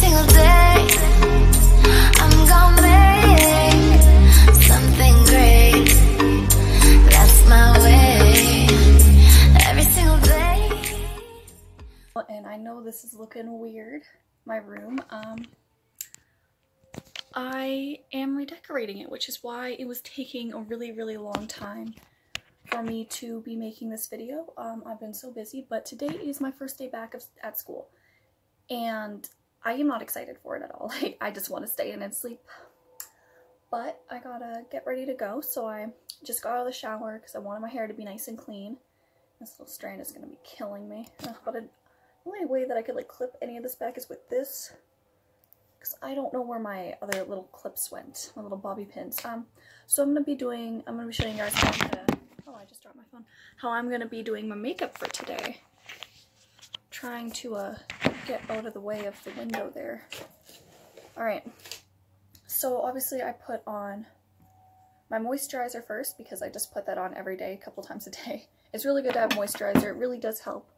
single day. I'm gonna make something great. That's my way. Every single day. and I know this is looking weird, my room. Um, I am redecorating it, which is why it was taking a really, really long time for me to be making this video. Um, I've been so busy, but today is my first day back of, at school, and I am not excited for it at all. Like, I just want to stay in and sleep. But I gotta get ready to go, so I just got out of the shower because I wanted my hair to be nice and clean. This little strand is gonna be killing me. Ugh, but the only way that I could like clip any of this back is with this. Because I don't know where my other little clips went, my little bobby pins. Um, so I'm to be doing, I'm to be showing you guys how to, oh I just dropped my phone, how I'm to be doing my makeup for today. Trying to uh, get out of the way of the window there. Alright, so obviously I put on my moisturizer first because I just put that on every day, a couple times a day. It's really good to have moisturizer, it really does help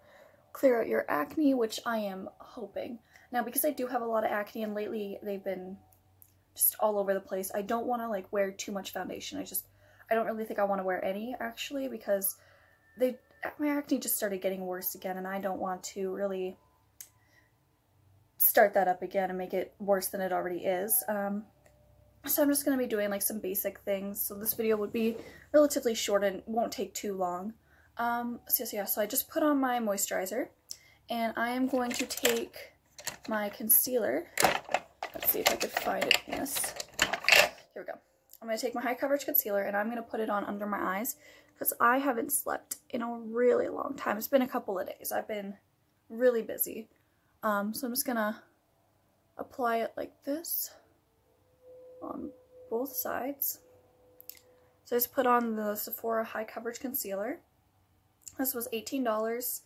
clear out your acne, which I am hoping. Now, because I do have a lot of acne and lately they've been just all over the place, I don't want to like wear too much foundation. I just, I don't really think I want to wear any actually because they, my acne just started getting worse again and I don't want to really start that up again and make it worse than it already is. Um, so I'm just going to be doing like some basic things. So this video would be relatively short and won't take too long. Um, so, so yeah, so I just put on my moisturizer and I am going to take my concealer. Let's see if I could find it this. Here we go. I'm going to take my high coverage concealer and I'm going to put it on under my eyes because I haven't slept in a really long time. It's been a couple of days. I've been really busy. Um, so I'm just to apply it like this on both sides. So I just put on the Sephora High Coverage Concealer. This was $18.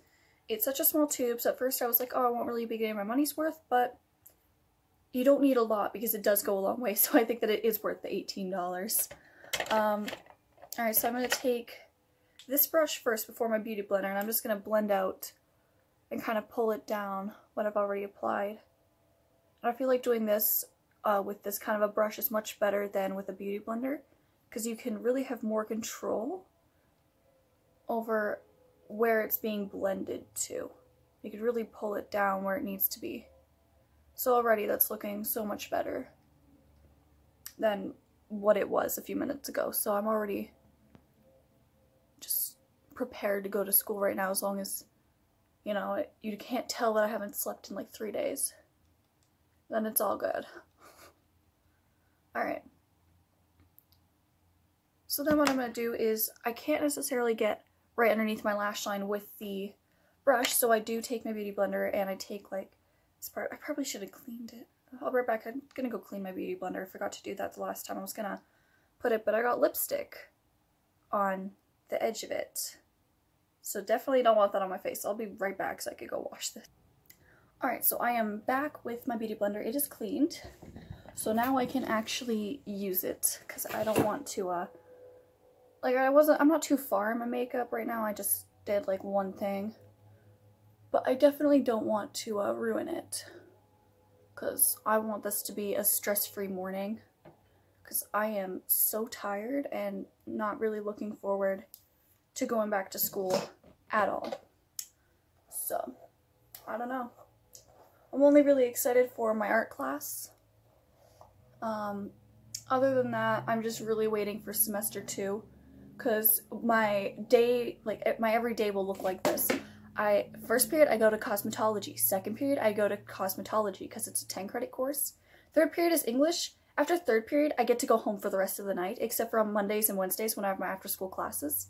It's such a small tube, so at first I was like, oh, I won't really be getting my money's worth, but you don't need a lot because it does go a long way, so I think that it is worth the $18. Um, Alright, so I'm going to take this brush first before my Beauty Blender, and I'm just going to blend out and kind of pull it down what I've already applied. And I feel like doing this uh, with this kind of a brush is much better than with a Beauty Blender, because you can really have more control over where it's being blended to. You could really pull it down where it needs to be. So already that's looking so much better than what it was a few minutes ago. So I'm already just prepared to go to school right now as long as, you know, you can't tell that I haven't slept in like three days. Then it's all good. Alright. So then what I'm going to do is, I can't necessarily get right underneath my lash line with the brush, so I do take my Beauty Blender and I take like this part. I probably should have cleaned it. I'll be right back. I'm gonna go clean my Beauty Blender. I forgot to do that the last time I was gonna put it, but I got lipstick on the edge of it. So definitely don't want that on my face. I'll be right back so I could go wash this. Alright, so I am back with my Beauty Blender. It is cleaned. So now I can actually use it because I don't want to uh, like I wasn't, I'm not too far in my makeup right now. I just did like one thing. But I definitely don't want to uh, ruin it. Because I want this to be a stress-free morning. Because I am so tired and not really looking forward to going back to school at all. So, I don't know. I'm only really excited for my art class. Um, other than that, I'm just really waiting for semester two because my day, like my every day will look like this. I First period, I go to cosmetology. Second period, I go to cosmetology because it's a 10 credit course. Third period is English. After third period, I get to go home for the rest of the night, except for on Mondays and Wednesdays when I have my after school classes.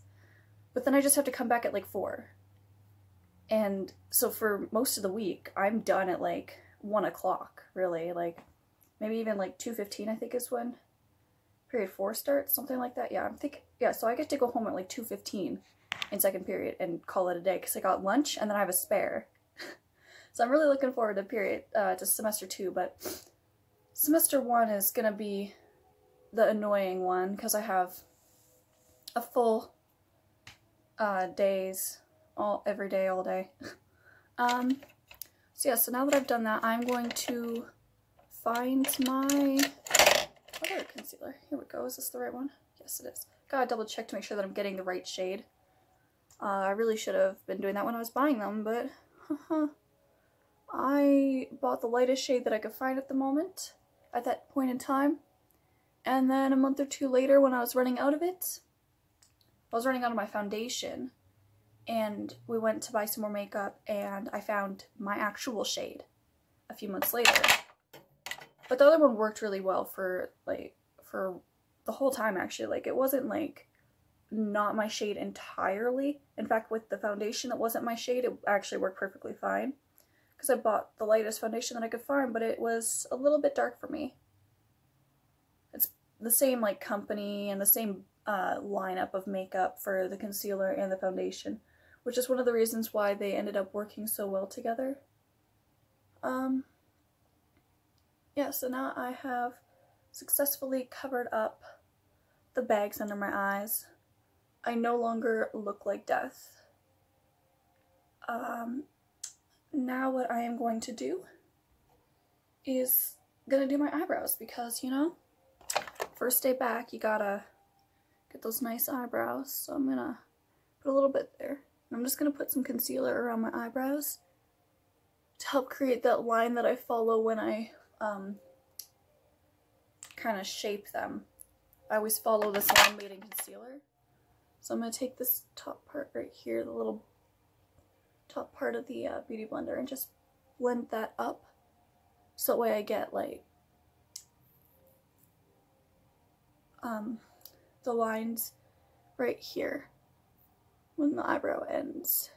But then I just have to come back at like 4. And so for most of the week, I'm done at like 1 o'clock, really. Like, maybe even like 2.15 I think is when period 4 starts, something like that. Yeah, I'm thinking, yeah, so I get to go home at like 2.15 in second period and call it a day because I got lunch and then I have a spare. so I'm really looking forward to period, uh, to semester 2, but semester 1 is going to be the annoying one because I have a full uh, days all every day, all day. um, so yeah, so now that I've done that, I'm going to find my other concealer. Here we go. Is this the right one? Yes, it is. Gotta double check to make sure that I'm getting the right shade. Uh, I really should have been doing that when I was buying them, but I bought the lightest shade that I could find at the moment, at that point in time. And then a month or two later, when I was running out of it, I was running out of my foundation, and we went to buy some more makeup, and I found my actual shade a few months later. But the other one worked really well for, like, for the whole time, actually. Like, it wasn't, like, not my shade entirely. In fact, with the foundation that wasn't my shade, it actually worked perfectly fine. Because I bought the lightest foundation that I could find, but it was a little bit dark for me. It's the same, like, company and the same uh, lineup of makeup for the concealer and the foundation, which is one of the reasons why they ended up working so well together. Um, yeah, so now I have successfully covered up the bags under my eyes. I no longer look like death. Um, now what I am going to do is gonna do my eyebrows because, you know, first day back, you gotta get those nice eyebrows. So I'm gonna put a little bit there. I'm just gonna put some concealer around my eyebrows to help create that line that I follow when I um, kind of shape them. I always follow this line in concealer. So I'm going to take this top part right here, the little top part of the uh, Beauty Blender and just blend that up. So that way I get like um, the lines right here when the eyebrow ends.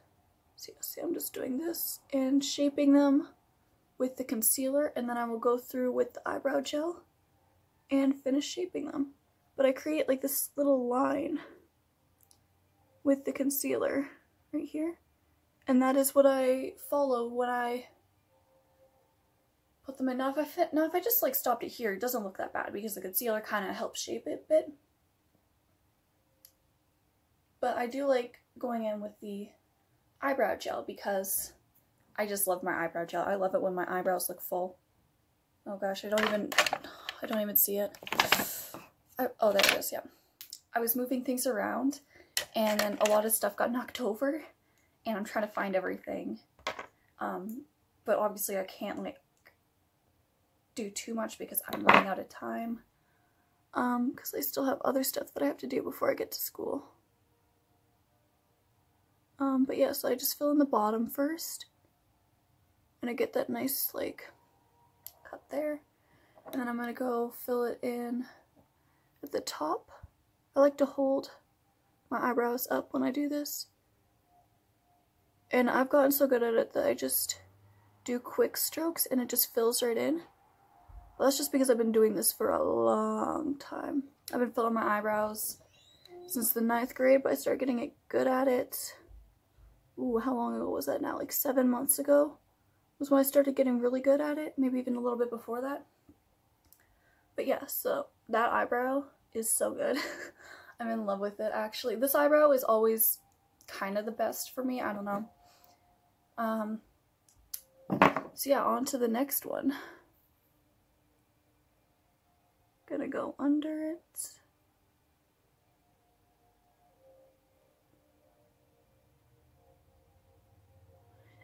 So see, I'm just doing this and shaping them with the concealer and then I will go through with the eyebrow gel and finish shaping them. But I create like this little line with the concealer right here. And that is what I follow when I put them in. Now if I fit, now if I just like stopped it here, it doesn't look that bad because the concealer kind of helps shape it a bit. But I do like going in with the eyebrow gel because I just love my eyebrow gel. I love it when my eyebrows look full. Oh gosh, I don't even, I don't even see it. I, oh, there it is, yeah. I was moving things around and then a lot of stuff got knocked over and I'm trying to find everything. Um, but obviously I can't like do too much because I'm running out of time. Um, because I still have other stuff that I have to do before I get to school. Um, but yeah, so I just fill in the bottom first. And I get that nice, like, cut there. And then I'm going to go fill it in at the top. I like to hold my eyebrows up when I do this. And I've gotten so good at it that I just do quick strokes and it just fills right in. That's just because I've been doing this for a long time. I've been filling my eyebrows since the ninth grade, but I started getting it good at it. Ooh, how long ago was that now? Like seven months ago was when I started getting really good at it. Maybe even a little bit before that. But yeah, so that eyebrow is so good. I'm in love with it actually. This eyebrow is always kind of the best for me. I don't know. Um, so yeah, on to the next one. Gonna go under it.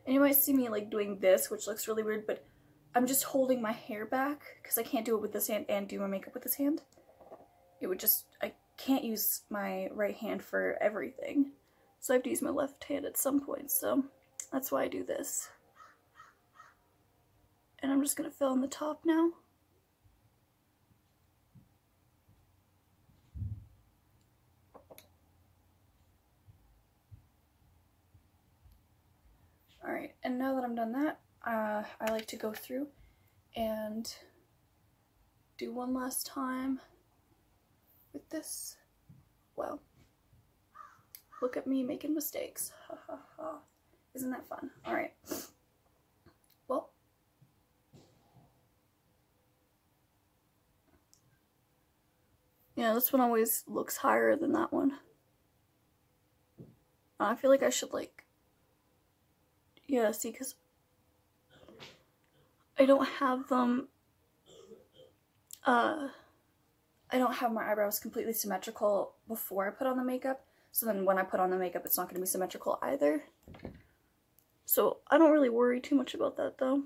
And you might see me like doing this, which looks really weird, but I'm just holding my hair back because I can't do it with this hand and do my makeup with this hand. It would just, I can't use my right hand for everything. So I have to use my left hand at some point, so that's why I do this. And I'm just going to fill in the top now. Alright, and now that I'm done that, uh, I like to go through and do one last time with this. Well, look at me making mistakes. Ha ha ha. Isn't that fun? Alright. Well, yeah, this one always looks higher than that one. I feel like I should like yeah, see, because I don't have them uh, I don't have my eyebrows completely symmetrical before I put on the makeup. So then when I put on the makeup, it's not going to be symmetrical either. So I don't really worry too much about that though.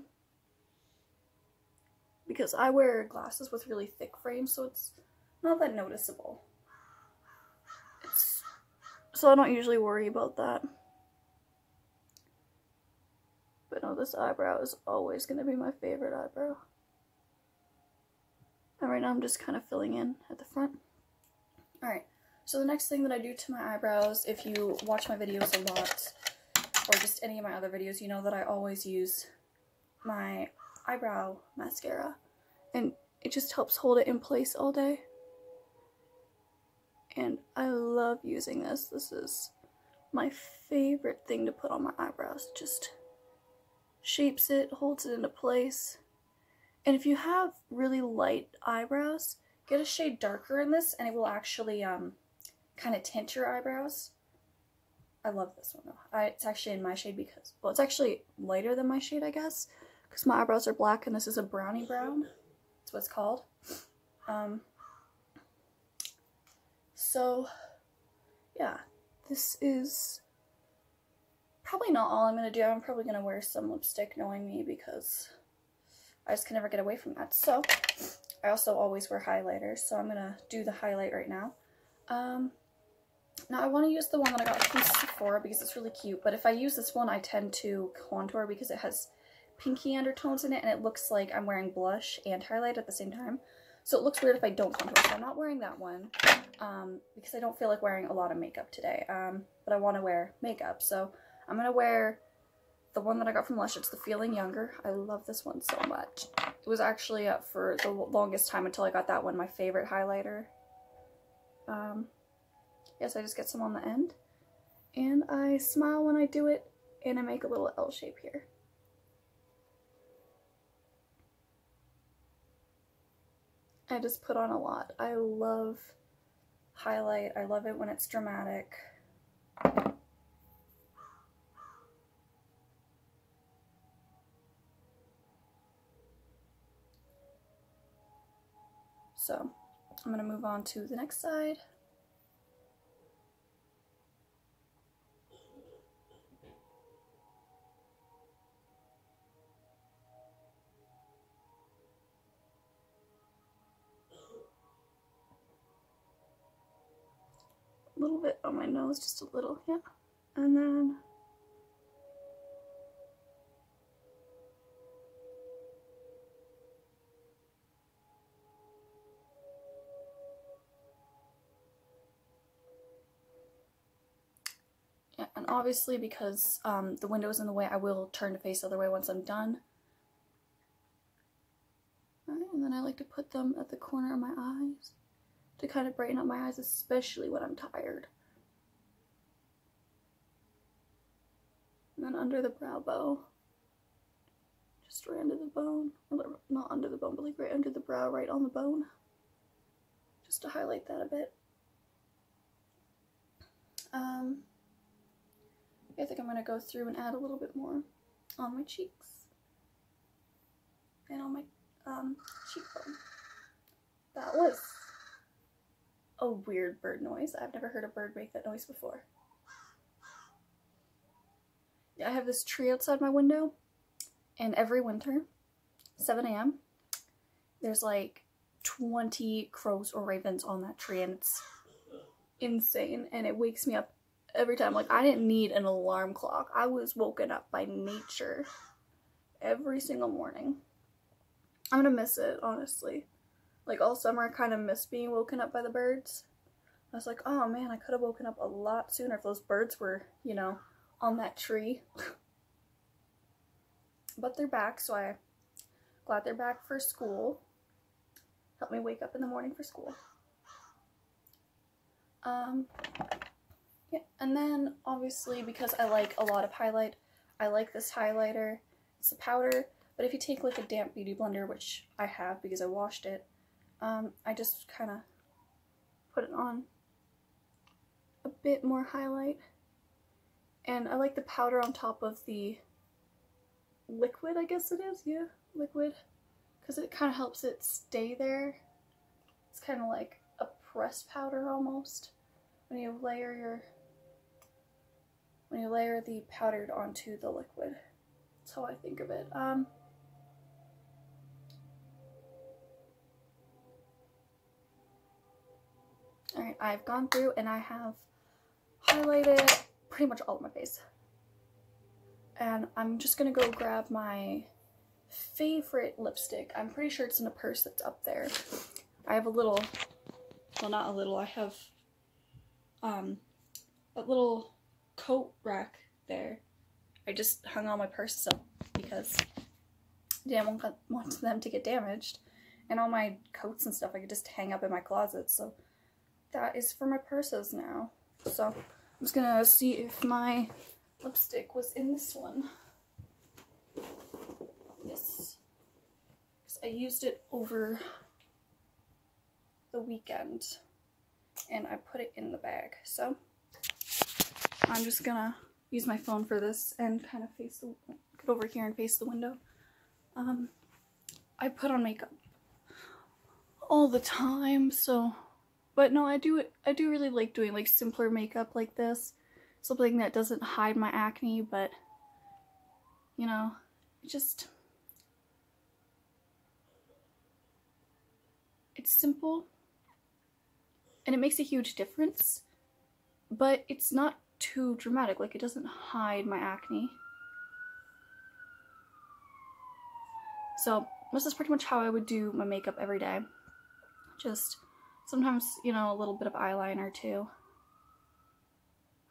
Because I wear glasses with really thick frames, so it's not that noticeable. It's, so I don't usually worry about that. But no, this eyebrow is always going to be my favorite eyebrow. And right now I'm just kind of filling in at the front. Alright, so the next thing that I do to my eyebrows, if you watch my videos a lot, or just any of my other videos, you know that I always use my eyebrow mascara. And it just helps hold it in place all day. And I love using this. This is my favorite thing to put on my eyebrows. Just shapes it, holds it into place. And if you have really light eyebrows, get a shade darker in this and it will actually um, kind of tint your eyebrows. I love this one though. I, it's actually in my shade because, well, it's actually lighter than my shade, I guess, because my eyebrows are black and this is a brownie brown. That's what it's called. Um, so, yeah, this is probably not all I'm going to do. I'm probably going to wear some lipstick knowing me because I just can never get away from that. So, I also always wear highlighters, so I'm going to do the highlight right now. Um, now I want to use the one that I got from Sephora because it's really cute, but if I use this one, I tend to contour because it has pinky undertones in it, and it looks like I'm wearing blush and highlight at the same time. So it looks weird if I don't contour, so I'm not wearing that one um, because I don't feel like wearing a lot of makeup today, um, but I want to wear makeup. So I'm going to wear the one that I got from Lush. It's the Feeling Younger. I love this one so much. It was actually, uh, for the longest time until I got that one, my favorite highlighter. Um, yes, I just get some on the end. And I smile when I do it, and I make a little L shape here. I just put on a lot. I love highlight. I love it when it's dramatic. So I'm going to move on to the next side. A little bit on my nose, just a little, yeah. And then obviously because um, the window is in the way, I will turn to face the other way once I'm done. Alright, and then I like to put them at the corner of my eyes to kind of brighten up my eyes, especially when I'm tired. And then under the brow bow, just right under the bone, not under the bone, but like right under the brow, right on the bone, just to highlight that a bit. Um, I think I'm going to go through and add a little bit more on my cheeks and on my um, cheekbone. That was a weird bird noise. I've never heard a bird make that noise before. I have this tree outside my window, and every winter, 7 a.m., there's like 20 crows or ravens on that tree, and it's insane, and it wakes me up every time. Like, I didn't need an alarm clock. I was woken up by nature every single morning. I'm gonna miss it, honestly. Like, all summer, I kind of missed being woken up by the birds. I was like, oh man, I could have woken up a lot sooner if those birds were, you know, on that tree. but they're back, so I'm glad they're back for school. Help me wake up in the morning for school. Um, yeah, and then obviously because I like a lot of highlight, I like this highlighter. It's a powder, but if you take like a damp beauty blender, which I have because I washed it, um, I just kind of put it on a bit more highlight. And I like the powder on top of the liquid, I guess it is, yeah, liquid, because it kind of helps it stay there It's kind of like a pressed powder almost when you layer your when you layer the powdered onto the liquid. That's how I think of it. Um, Alright, I've gone through and I have highlighted pretty much all of my face. And I'm just gonna go grab my favorite lipstick. I'm pretty sure it's in a purse that's up there. I have a little, well not a little, I have um, a little coat rack there. I just hung all my purses up because I didn't want, them to get damaged. And all my coats and stuff I could just hang up in my closet. So that is for my purses now. So I'm just gonna see if my lipstick was in this one. Yes. I used it over the weekend and I put it in the bag. So I'm just gonna use my phone for this and kind of face the, get over here and face the window. Um, I put on makeup all the time, so, but no, I do, it I do really like doing like simpler makeup like this. Something that doesn't hide my acne, but, you know, just, it's simple and it makes a huge difference, but it's not too dramatic, like it doesn't hide my acne. So this is pretty much how I would do my makeup every day. Just sometimes, you know, a little bit of eyeliner too.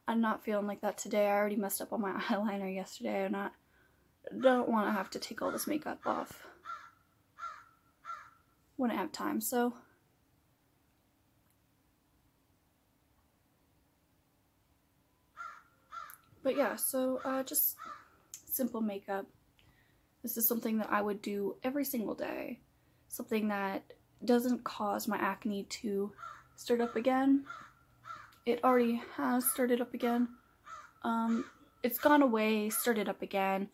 I'm not feeling like that today. I already messed up on my eyeliner yesterday. I'm not, don't want to have to take all this makeup off. Wouldn't have time, so But yeah, so uh, just simple makeup. This is something that I would do every single day. Something that doesn't cause my acne to start up again. It already has started up again. Um, it's gone away, started up again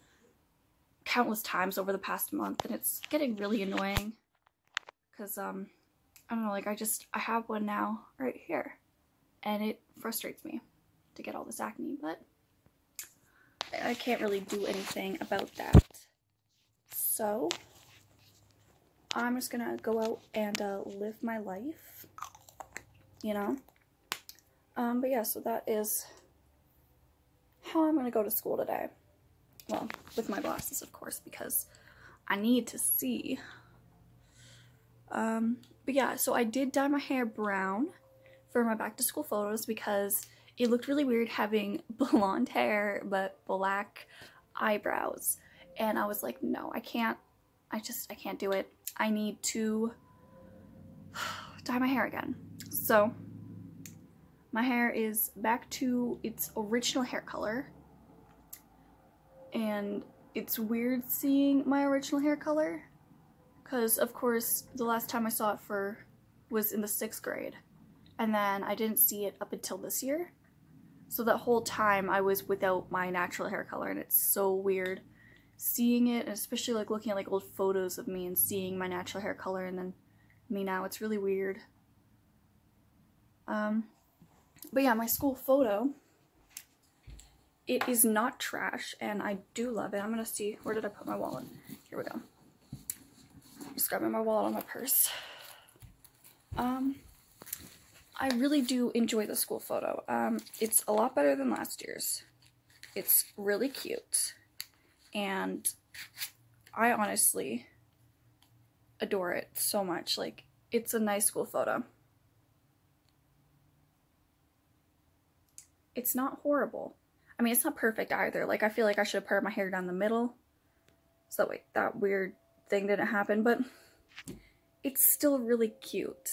countless times over the past month and it's getting really annoying because um I don't know like I just I have one now right here and it frustrates me to get all this acne but I can't really do anything about that. So, I'm just gonna go out and uh, live my life, you know? Um, but yeah, so that is how I'm gonna go to school today. Well, with my glasses, of course, because I need to see. Um, but yeah, so I did dye my hair brown for my back to school photos because it looked really weird having blonde hair but black eyebrows. And I was like, no, I can't. I just, I can't do it. I need to dye my hair again. So my hair is back to its original hair color. And it's weird seeing my original hair color. Because, of course, the last time I saw it for was in the sixth grade. And then I didn't see it up until this year. So that whole time I was without my natural hair color and it's so weird seeing it, especially like looking at like old photos of me and seeing my natural hair color and then me now. It's really weird. Um, but yeah, my school photo, it is not trash and I do love it. I'm gonna see, where did I put my wallet? Here we go. Just grabbing my wallet on my purse. Um, I really do enjoy the school photo. Um, it's a lot better than last year's. It's really cute. And I honestly adore it so much. Like, it's a nice school photo. It's not horrible. I mean, it's not perfect either. Like, I feel like I should have parted my hair down the middle. So that way, that weird thing didn't happen. But it's still really cute.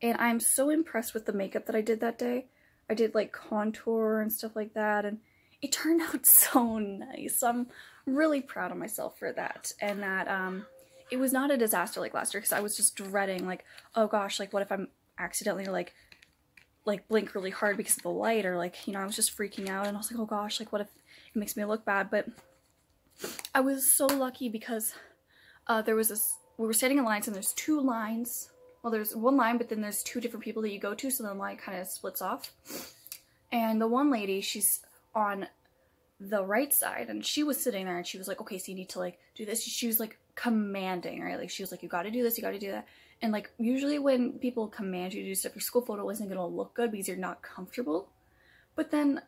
And I'm so impressed with the makeup that I did that day. I did like contour and stuff like that and it turned out so nice. I'm really proud of myself for that and that um, it was not a disaster like last year because I was just dreading like, oh gosh, like what if I'm accidentally like like blink really hard because of the light or like, you know, I was just freaking out and I was like, oh gosh, like what if it makes me look bad? But I was so lucky because uh, there was this, we were standing in lines and there's two lines well, there's one line, but then there's two different people that you go to, so the line kind of splits off. And the one lady, she's on the right side, and she was sitting there, and she was like, okay, so you need to like do this. She was like commanding, right? Like she was like, you got to do this, you got to do that. And like usually when people command you to do stuff, your school photo isn't gonna look good because you're not comfortable. But then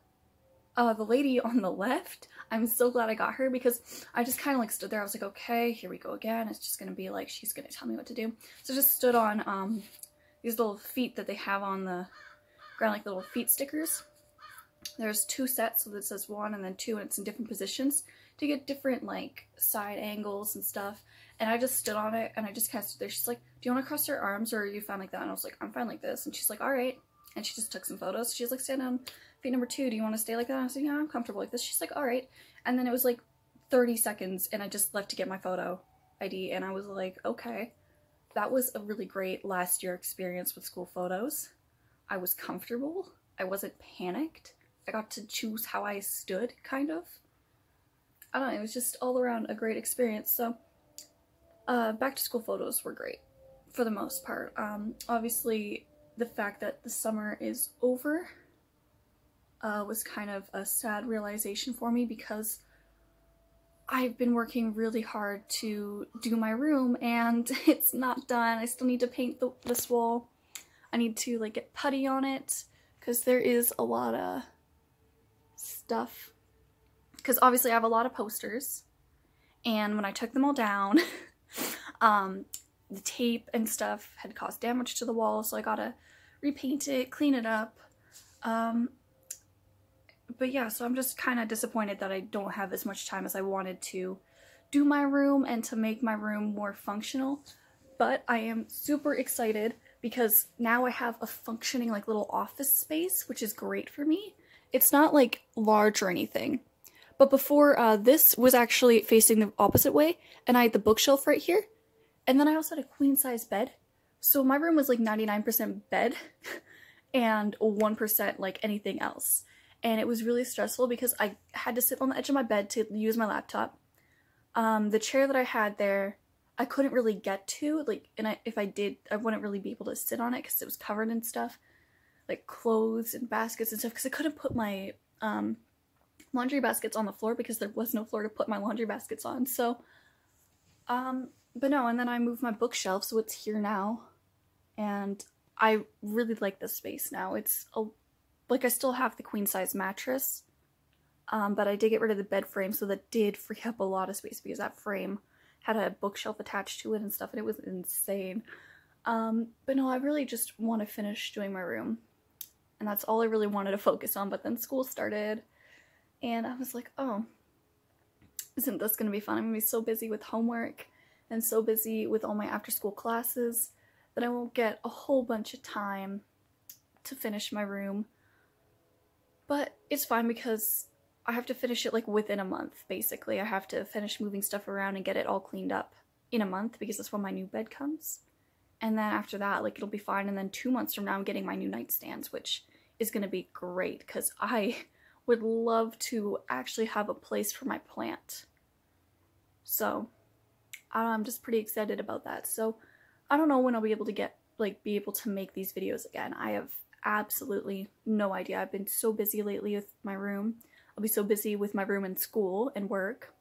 uh, the lady on the left, I'm so glad I got her because I just kind of like stood there. I was like, okay, here we go again. It's just gonna be like, she's gonna tell me what to do. So I just stood on um, these little feet that they have on the ground, like little feet stickers. There's two sets, so this says one and then two, and it's in different positions to get different like side angles and stuff. And I just stood on it and I just kind of stood there. She's like, do you want to cross your arms or are you fine like that? And I was like, I'm fine like this. And she's like, all right. And she just took some photos. She's like, stand on feet number two. Do you want to stay like that? I like, yeah, I'm comfortable like this. She's like, all right. And then it was like 30 seconds and I just left to get my photo ID. And I was like, okay. That was a really great last year experience with school photos. I was comfortable. I wasn't panicked. I got to choose how I stood, kind of. I don't know, it was just all around a great experience. So, uh, back to school photos were great for the most part. Um, obviously, the fact that the summer is over uh, was kind of a sad realization for me because I've been working really hard to do my room and it's not done. I still need to paint the, this wall. I need to like get putty on it because there is a lot of stuff. Because obviously I have a lot of posters and when I took them all down, um, the tape and stuff had caused damage to the wall so I gotta repaint it, clean it up. Um, but yeah, so I'm just kind of disappointed that I don't have as much time as I wanted to do my room and to make my room more functional. But I am super excited because now I have a functioning like little office space, which is great for me. It's not like large or anything. But before, uh, this was actually facing the opposite way, and I had the bookshelf right here. And then I also had a queen size bed. So my room was like 99% bed and 1% like anything else. And it was really stressful because I had to sit on the edge of my bed to use my laptop. Um, the chair that I had there, I couldn't really get to, like, and I, if I did, I wouldn't really be able to sit on it because it was covered in stuff, like clothes and baskets and stuff, because I couldn't put my um, laundry baskets on the floor because there was no floor to put my laundry baskets on. So, um, but no, and then I moved my bookshelf, so it's here now. And I really like this space now. It's a, like I still have the queen size mattress, um, but I did get rid of the bed frame, so that did free up a lot of space because that frame had a bookshelf attached to it and stuff, and it was insane. Um, but no, I really just want to finish doing my room. And that's all I really wanted to focus on, but then school started, and I was like, oh, isn't this going to be fun? I'm going to be so busy with homework and so busy with all my after school classes that I won't get a whole bunch of time to finish my room. But it's fine because I have to finish it like within a month, basically. I have to finish moving stuff around and get it all cleaned up in a month because that's when my new bed comes. And then after that, like it'll be fine. And then two months from now, I'm getting my new nightstands, which is going to be great because I would love to actually have a place for my plant. So I'm just pretty excited about that. So I don't know when I'll be able to get, like, be able to make these videos again. I have absolutely no idea. I've been so busy lately with my room. I'll be so busy with my room and school and work.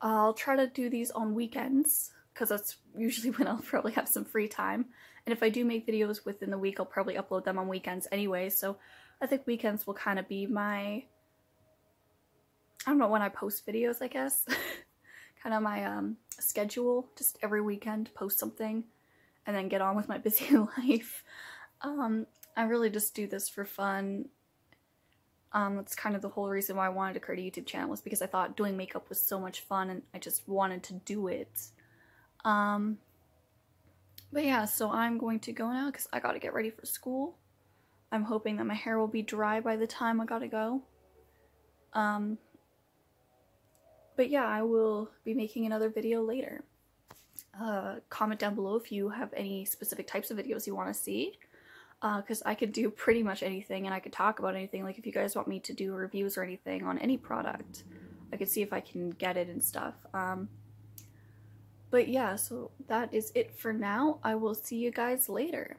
I'll try to do these on weekends because that's usually when I'll probably have some free time. And if I do make videos within the week, I'll probably upload them on weekends anyway. So I think weekends will kind of be my, I don't know, when I post videos, I guess. kind of my um, schedule, just every weekend post something and then get on with my busy life. Um, I really just do this for fun. Um, that's kind of the whole reason why I wanted to create a YouTube channel was because I thought doing makeup was so much fun and I just wanted to do it. Um, but yeah, so I'm going to go now because I gotta get ready for school. I'm hoping that my hair will be dry by the time I gotta go. Um, but yeah, I will be making another video later. Uh, comment down below if you have any specific types of videos you want to see. Because uh, I could do pretty much anything and I could talk about anything. Like if you guys want me to do reviews or anything on any product, I could see if I can get it and stuff. Um, but yeah, so that is it for now. I will see you guys later.